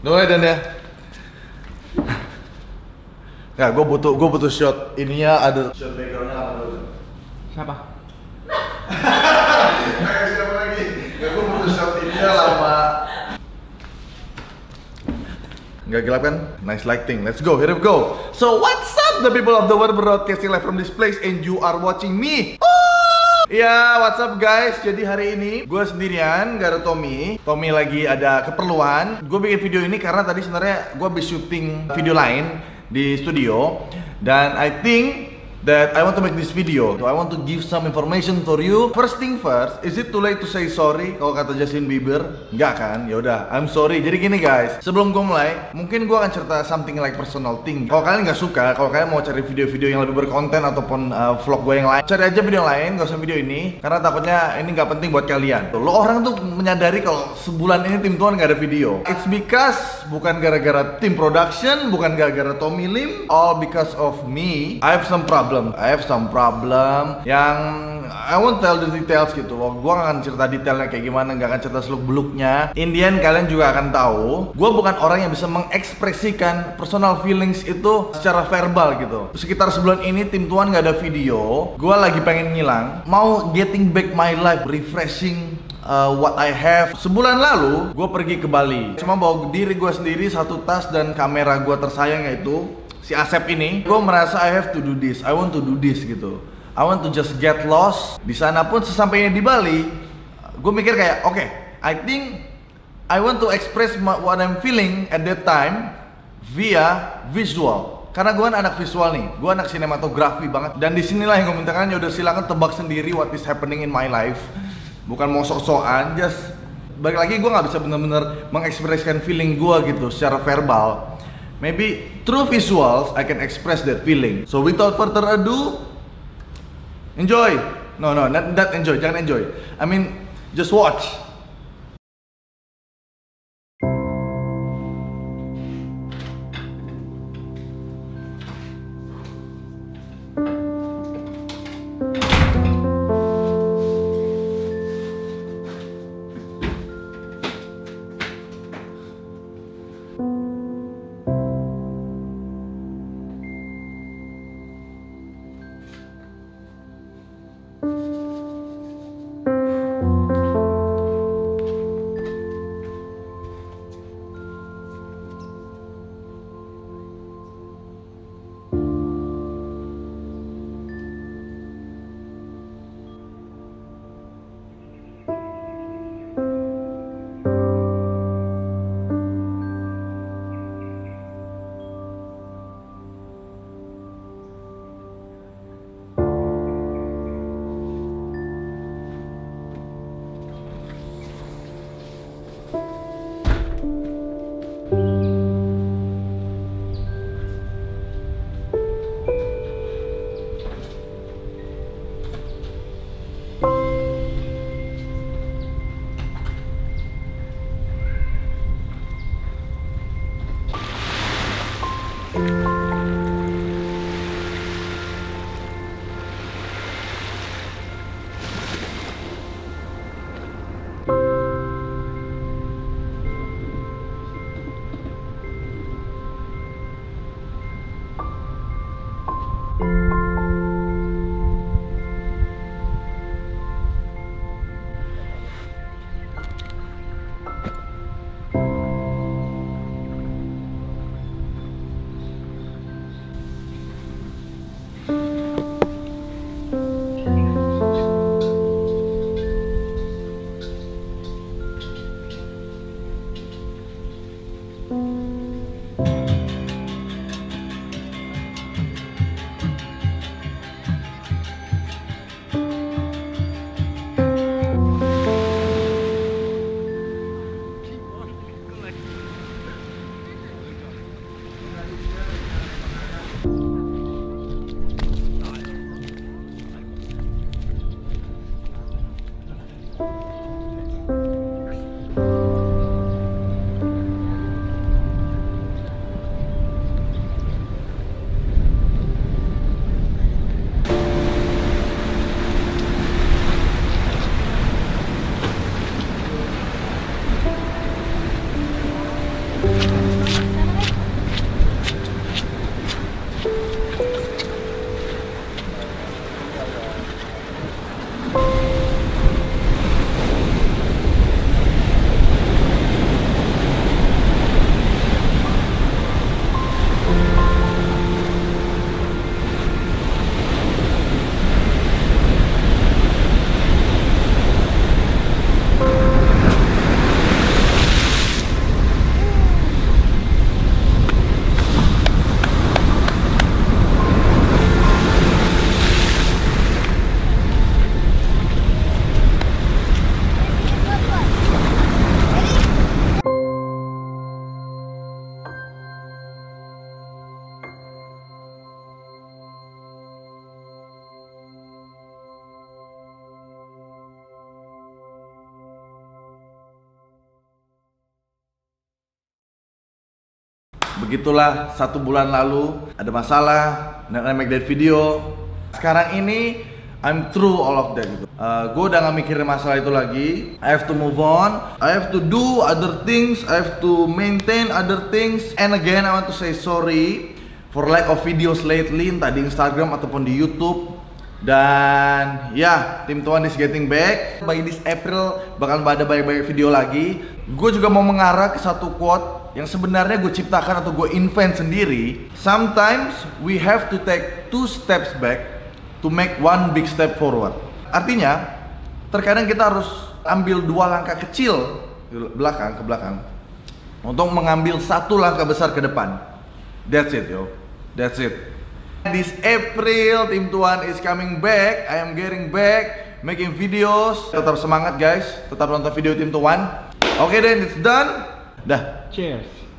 Mulai dan ya. Ya, gue butuh gue butuh shot. Ininya ada shot backgroundnya apa dulu? Siapa? Siapa lagi? Ya, gue butuh shot ininya lama. Nggak gelap kan? Nice lighting. Let's go. Here we go. So what's up the people of the world broadcasting live from this place and you are watching me. Ya, what's up guys? Jadi hari ini gue sendirian, gak ada Tommy. Tommy lagi ada keperluan. Gue bikin video ini karena tadi sebenarnya gue habis syuting video lain di studio dan I think that I want to make this video. So I want to give some information for you. First thing first, is it too late to say sorry? Kalau kata Justin Bieber, enggak kan? Ya udah, I'm sorry. Jadi gini guys, sebelum gue mulai, mungkin gue akan cerita something like personal thing. Kalau kalian nggak suka, kalau kalian mau cari video-video yang lebih berkonten ataupun uh, vlog gue yang lain, cari aja video yang lain, gak usah video ini, karena takutnya ini nggak penting buat kalian. Lo orang tuh menyadari kalau sebulan ini tim Tuan nggak ada video. It's because bukan gara-gara tim production, bukan gara-gara Tommy Lim, all because of me. I have some problem. I have some problem yang I won't tell the details gitu. Gue gak akan cerita detailnya kayak gimana, gak akan cerita seluk beluknya. Indian kalian juga akan tahu, gue bukan orang yang bisa mengekspresikan personal feelings itu secara verbal gitu. Sekitar sebulan ini tim Tuan gak ada video. Gue lagi pengen ngilang, mau getting back my life, refreshing uh, what I have. Sebulan lalu, gue pergi ke Bali. Cuma bawa diri gue sendiri, satu tas dan kamera gue tersayang yaitu si Asep ini. Gue merasa I have to do this, I want to do this gitu. I want to just get lost. Di sana pun sesampainya di Bali, gue mikir kayak, oke, okay, I think I want to express what I'm feeling at that time via visual. Karena gue kan anak visual nih, gue anak sinematografi banget. Dan di sinilah yang gue mintakan, ya udah silakan tebak sendiri what is happening in my life bukan mau sok-sokan just balik lagi gue nggak bisa bener-bener mengekspresikan feeling gue gitu secara verbal maybe through visuals I can express that feeling. So without further ado enjoy. No no not, not enjoy. Jangan enjoy. I mean just watch Begitulah satu bulan lalu ada masalah, dan I make that video. Sekarang ini I'm through all of that gitu. Uh, gue udah gak mikirin masalah itu lagi. I have to move on. I have to do other things. I have to maintain other things. And again, I want to say sorry for lack of videos lately, entah di Instagram ataupun di YouTube. Dan ya, tim Tuan is getting back. By this April bakal ada banyak-banyak video lagi. Gue juga mau mengarah ke satu quote yang sebenarnya gue ciptakan atau gue invent sendiri. Sometimes we have to take two steps back to make one big step forward. Artinya, terkadang kita harus ambil dua langkah kecil ke belakang ke belakang untuk mengambil satu langkah besar ke depan. That's it, yo. That's it. This April, tim Tuan is coming back. I am getting back, making videos. Tetap semangat guys, tetap nonton video tim Tuan. Oke okay, then, it's done. Dah. Cheers.